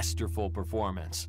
Masterful performance.